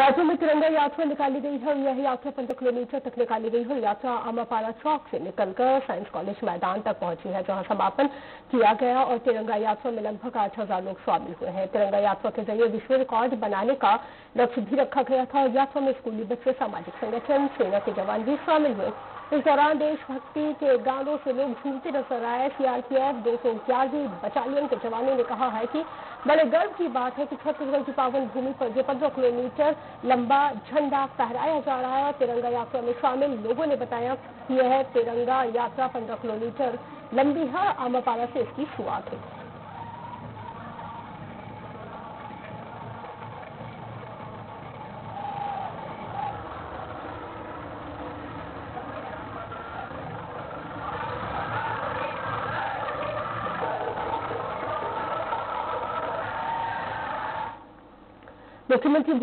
राज्य में तिरंगा यात्रा निकाली गई है यह यात्रा पंद्रह किलोमीटर तक निकाली गई है। यात्रा अमापारा चौक से निकलकर साइंस कॉलेज मैदान तक पहुँची है, जहाँ समापन किया गया और तिरंगा यात्रा में लगभग आठ हज़ार लोग शामिल हुए हैं। तिरंगा यात्रा के ज़रिए विश्व रिकॉर्ड बनाने का लक्ष्य भी रखा गया था और यात्रा में स्कूली बच्चे, सामाजिक संगठन, सेना के जवान भी शामिल हुए। इस दौरान देशभक्ति के गानों से लोग झूमते नज़र आए। सीआरपीएफ दो सौ ग्यारहवीं बटालियन के जवानों ने कहा है कि बड़े गर्व की बात है कि छत्तीसगढ़ की पावन भूमि पर जो पंद्रह किलोमीटर लंबा झंडा फहराया जा रहा है। और तिरंगा यात्रा में शामिल लोगों ने बताया कि यह तिरंगा यात्रा पंद्रह किलोमीटर लंबी है। आमापाड़ा से इसकी शुरुआत हुई। मुख्यमंत्री